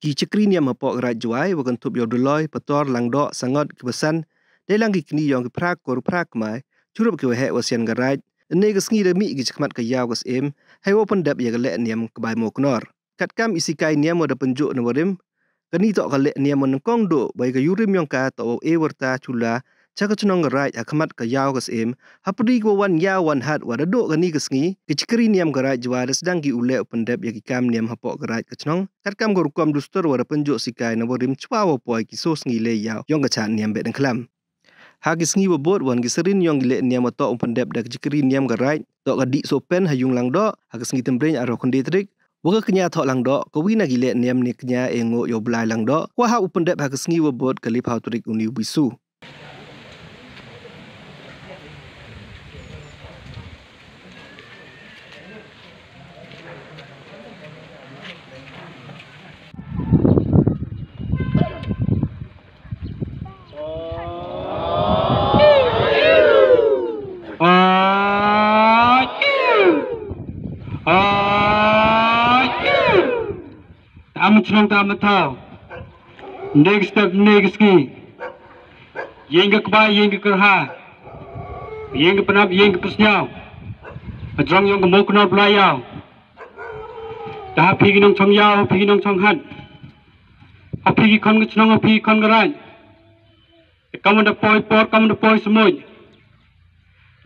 ki cekri ni ma pok rat juai wa kan tup yo doloi pator lang do sangot kebesan de lang ki kni yong ki prak kor prak mai churup ki he wa sian garai ne ga sngi de mi ki chakmat ka yaw gas em hai wo pun dap ya ga le niam ka bai mo knor kat kam isi kai niam wa da penju na warim kani to ka le niam mon kong do bai ga yurim yong ka to e warta chula chaka chunong ga right akhamat ka yaw gas em hapri go wan ya wan hat wa do ga ni gas ngi ki chkri niam ga right jwa das dang gi ule open dep ya ki kam niam hapo ga right ka chunong kat kam go rukom du stor wa da penjo sikai na borim chwa wo poi ki so sngi le yaw yong ga chan niam be dang klam ha gi sngi wo bot wan gi serin yong le niam to open dep da ki chkri niam ga right to ga di so pen ha yung lang do ha gi sngi tembreng aro kondi trik. Waka kenya thọ lang do ko wina gi le niam ni kenya e ngo yo blai lang do. Kwa ha open dep ha gi sngi wo bot kalip ha turik uni bisu អើយតាមឆ្នាំតាមថោ next step next ski យើងក៏ក្បាយយើងក៏ក្រហាយើងក៏ប្រណាប់យើងក៏ប្រស្ញោអត្រងយើងក៏មកក្នុងប្លាយយោតាភីក្នុងឆងយោភីក្នុងឆងហាត់អភីខុនក៏ឆ្នងអភីខុនក៏រ៉ាច់កម្មន្តពយពតកម្មន្តពយសមួយ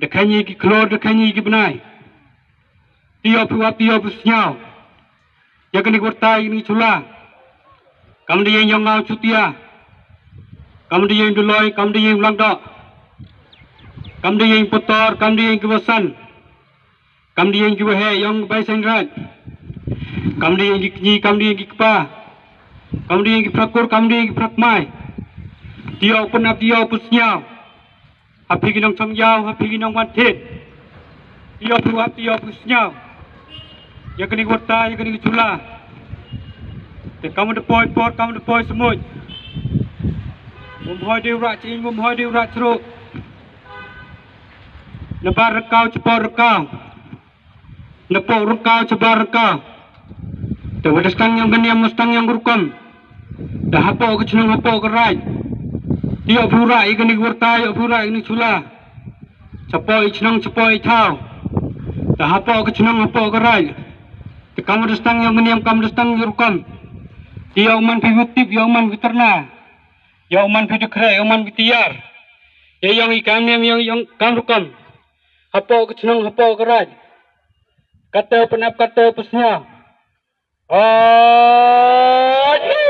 ដកខញីគីក្លូដកខញីគីបណៃ wa tio pa snyao. Ya kini kurta ini chula. Kam dia yang ngau cutia. Kam dia yang duloi, kam dia yang ulang dok. Kam dia yang putor, kam dia yang kebasan. Kam dia yang kebahe yang baik sangrat. Kam dia yang kini, kam dia yang kepa. Kam dia yang keprakur, kam dia yang keprakmai. Dia pun ap dia pun senyau. Hapi kinong chong yau, hapi kinong wantit. Dia pun ap dia kurta, ya kini chula. Te kamu depoi pot, kamu depoi semut. Mum hoi diu rak cing, mum hoi diu rak ceruk. Nebar rekau, cepor rekau. Nepok rekau, cebar rekau. Te wadastang yang geniam, mustang yang gurukam. Dah hapok ke cenung hapok ke rai. Tiok pura, ya kini kurta, ya pura, kini chula. Cepoi cenung, cepoi tau. Dah hapok ke cenung hapok ke rai kamu destang yang meniam kamu destang yurkam dia uman pi bukti dia uman fiterna ya uman pi dekre ya uman tiar ya yang ikan yang yang yang kam rukam. Apa ke cenang apa ke raj kata penap kata pesnya Aju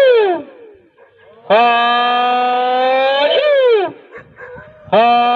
Aju Aju